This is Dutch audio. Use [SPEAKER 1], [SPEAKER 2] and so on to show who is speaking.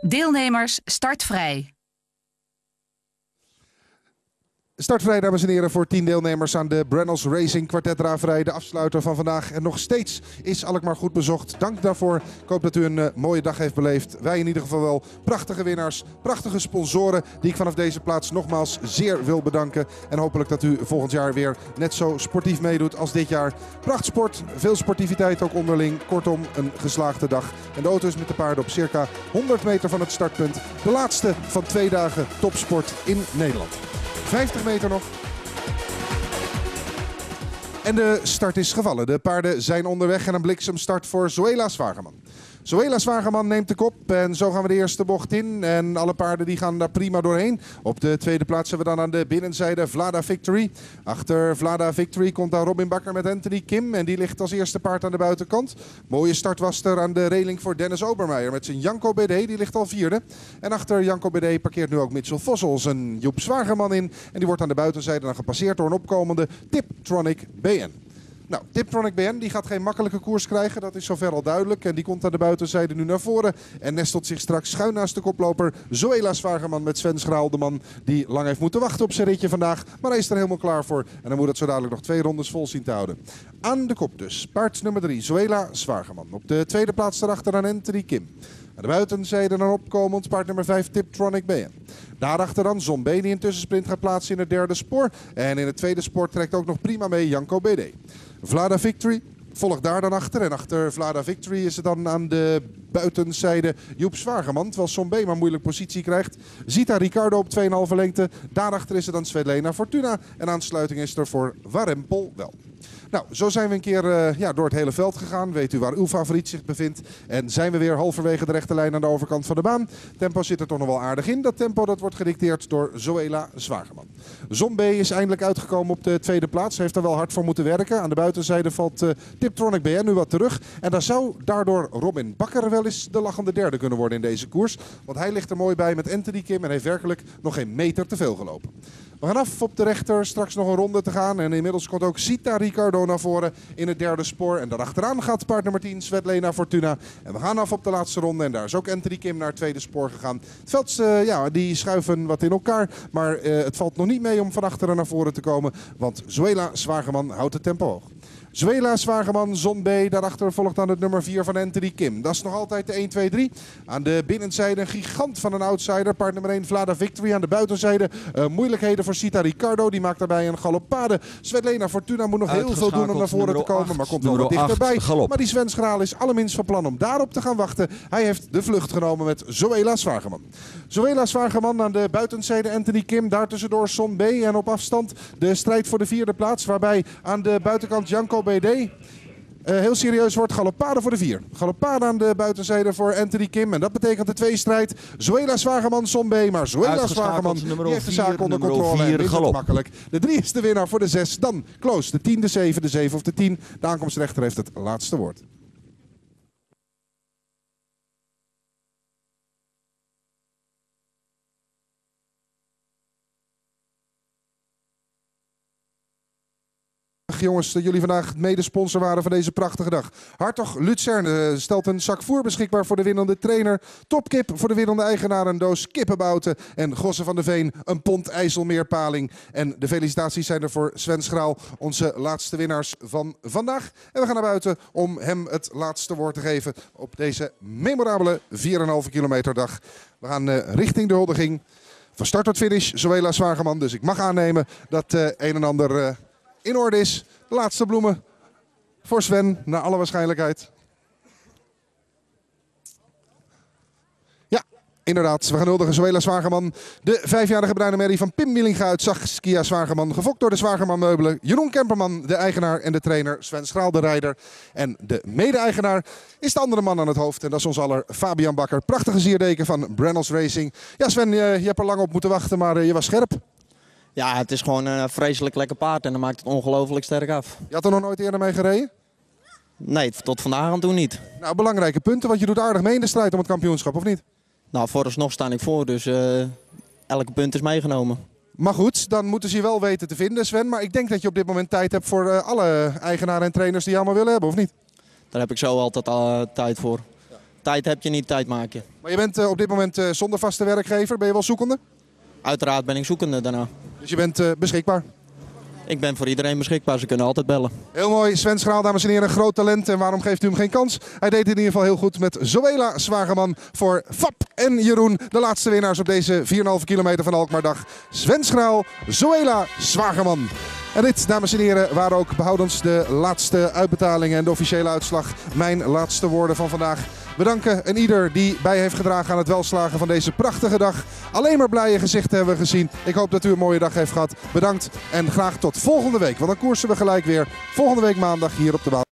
[SPEAKER 1] Deelnemers startvrij.
[SPEAKER 2] Startvrij, dames en heren, voor 10 deelnemers aan de Brennels Racing kwartetraverij. De afsluiter van vandaag. En nog steeds is Alkmaar goed bezocht. Dank daarvoor. Ik hoop dat u een uh, mooie dag heeft beleefd. Wij in ieder geval wel. Prachtige winnaars, prachtige sponsoren. Die ik vanaf deze plaats nogmaals zeer wil bedanken. En hopelijk dat u volgend jaar weer net zo sportief meedoet als dit jaar. Prachtsport, veel sportiviteit ook onderling. Kortom, een geslaagde dag. En de auto is met de paarden op circa 100 meter van het startpunt. De laatste van twee dagen topsport in Nederland. 50 meter nog. En de start is gevallen. De paarden zijn onderweg en een bliksemstart voor Zoela Zwageman. Zoela Zwageman neemt de kop en zo gaan we de eerste bocht in. En alle paarden die gaan daar prima doorheen. Op de tweede plaats hebben we dan aan de binnenzijde Vlada Victory. Achter Vlada Victory komt dan Robin Bakker met Anthony Kim. En die ligt als eerste paard aan de buitenkant. Mooie start was er aan de reling voor Dennis Obermeijer met zijn Janko BD. Die ligt al vierde. En achter Janko BD parkeert nu ook Mitchell Vossel zijn Joep Zwageman in. En die wordt aan de buitenzijde dan gepasseerd door een opkomende Tiptronic BN. Nou, Tiptronic BN die gaat geen makkelijke koers krijgen. Dat is zover al duidelijk. En die komt aan de buitenzijde nu naar voren. En nestelt zich straks schuin naast de koploper Zoela Zwagerman met Sven Schraal. De man die lang heeft moeten wachten op zijn ritje vandaag. Maar hij is er helemaal klaar voor. En dan moet het zo dadelijk nog twee rondes vol zien te houden. Aan de kop dus. Paard nummer 3, Zoela Zwagerman. Op de tweede plaats daarachter aan Anthony Kim. Aan de buitenzijde dan opkomend paard nummer 5 Tiptronic BN. Daarachter dan Zombie die een tussensprint gaat plaatsen in het derde spoor. En in het tweede spoor trekt ook nog prima mee Janko BD. Vlada Victory volgt daar dan achter. En achter Vlada Victory is het dan aan de buitenzijde Joep Zwageman. Terwijl Sombé maar moeilijk positie krijgt. Zita Ricardo op 2,5 lengte. Daarachter is het dan Svetlana Fortuna. En aansluiting is er voor Warempel wel. Nou, zo zijn we een keer uh, ja, door het hele veld gegaan. Weet u waar uw favoriet zich bevindt. En zijn we weer halverwege de rechte lijn aan de overkant van de baan. Tempo zit er toch nog wel aardig in. Dat tempo dat wordt gedicteerd door Zoela Zwageman. Zombie is eindelijk uitgekomen op de tweede plaats. Heeft er wel hard voor moeten werken. Aan de buitenzijde valt uh, Tiptronic BN nu wat terug. En dan zou daardoor Robin Bakker wel eens de lachende derde kunnen worden in deze koers. Want hij ligt er mooi bij met Anthony Kim en heeft werkelijk nog geen meter te veel gelopen. We gaan af op de rechter straks nog een ronde te gaan. En inmiddels komt ook Sita Ricardo naar voren in het derde spoor. En daarachteraan gaat paard nummer 10 Svetlana Fortuna. En we gaan af op de laatste ronde. En daar is ook Anthony Kim naar het tweede spoor gegaan. Het veld, uh, ja, die schuiven wat in elkaar. Maar uh, het valt nog niet mee om van achteren naar voren te komen. Want Zuela Zwageman houdt het tempo hoog. Zwela, Zwageman, Zon B. Daarachter volgt dan het nummer 4 van Anthony Kim. Dat is nog altijd de 1-2-3. Aan de binnenzijde een gigant van een outsider. Paard nummer 1 Vlada Victory. Aan de buitenzijde uh, moeilijkheden voor Sita Ricardo. Die maakt daarbij een galoppade. Svetlana Fortuna moet nog heel veel doen om naar voren te komen. 8, maar komt wel wat dichterbij. Galop. Maar die Sven Schraal is allerminst van plan om daarop te gaan wachten. Hij heeft de vlucht genomen met Zoela Zwageman. Zoela Zwageman aan de buitenzijde Anthony Kim. Daartussendoor Son B. En op afstand de strijd voor de vierde plaats. Waarbij aan de buitenkant Janko BD. Uh, heel serieus wordt Galoppade voor de vier. Galoppade aan de buitenzijde voor Anthony Kim. En dat betekent de tweestrijd. Zoela Zwageman, Sombe. Maar Zoela Zwageman die heeft de zaak onder controle. Vier, en makkelijk. De drie is de winnaar voor de zes. Dan Kloos, de tien, de zeven, de zeven of de tien. De aankomstrechter heeft het laatste woord. Jongens, dat jullie vandaag medesponsor waren van deze prachtige dag. Hartog Luzern stelt een zak voer beschikbaar voor de winnende trainer. Topkip voor de winnende eigenaar een doos kippenbouten. En Gossen van de Veen een pond IJsselmeerpaling. En de felicitaties zijn er voor Sven Schraal, onze laatste winnaars van vandaag. En we gaan naar buiten om hem het laatste woord te geven op deze memorabele 4,5 kilometer dag. We gaan uh, richting de huldiging. Van start tot finish, Zoela Zwageman. Dus ik mag aannemen dat uh, een en ander... in orde is. De laatste bloemen voor Sven, naar alle waarschijnlijkheid. Ja, inderdaad. We gaan huldigen Zoela Zwagerman. De vijfjarige bruine merrie van Pim Willinga uit Saskia Zwagerman. Gefokt door de Zwagerman Meubelen. Jeroen Kemperman, de eigenaar en de trainer. Sven Schraal, de rijder. En de mede-eigenaar is de andere man aan het hoofd. En dat is ons aller Fabian Bakker. Prachtige zierdeken van Brennels Racing. Ja Sven, je, je hebt er lang op moeten wachten, maar je was scherp.
[SPEAKER 3] Ja, het is gewoon een vreselijk lekker paard en dan maakt het ongelooflijk sterk af.
[SPEAKER 2] Je had er nog nooit eerder mee gereden?
[SPEAKER 3] Nee, tot vandaag aan toe niet.
[SPEAKER 2] Nou, belangrijke punten, want je doet aardig mee in de strijd om het kampioenschap, of niet?
[SPEAKER 3] Nou, vooralsnog sta ik voor, dus uh, elke punt is meegenomen.
[SPEAKER 2] Maar goed, dan moeten ze je wel weten te vinden, Sven. Maar ik denk dat je op dit moment tijd hebt voor uh, alle eigenaren en trainers die je allemaal willen hebben, of niet?
[SPEAKER 3] Daar heb ik zo altijd uh, tijd voor. Tijd heb je niet, tijd maak je.
[SPEAKER 2] Maar je bent eh, op dit moment eh, zonder vaste werkgever. Ben je wel zoekende?
[SPEAKER 3] Uiteraard ben ik zoekende daarna.
[SPEAKER 2] Dus je bent eh, beschikbaar.
[SPEAKER 3] Ik ben voor iedereen beschikbaar, ze kunnen altijd bellen.
[SPEAKER 2] Heel mooi, Sven Schraal, dames en heren, een groot talent. En waarom geeft u hem geen kans? Hij deed het in ieder geval heel goed met Zoela Zwagerman voor Fap en Jeroen. De laatste winnaars op deze 4,5 kilometer van Alkmaardag. Sven Schraal, Zoela Zwagerman. En dit, dames en heren, waren ook behoudens de laatste uitbetalingen en de officiële uitslag. Mijn laatste woorden van vandaag. Bedanken en ieder die bij heeft gedragen aan het welslagen van deze prachtige dag. Alleen maar blije gezichten hebben we gezien. Ik hoop dat u een mooie dag heeft gehad. Bedankt en graag tot volgende week. Want dan koersen we gelijk weer volgende week maandag hier op de baan.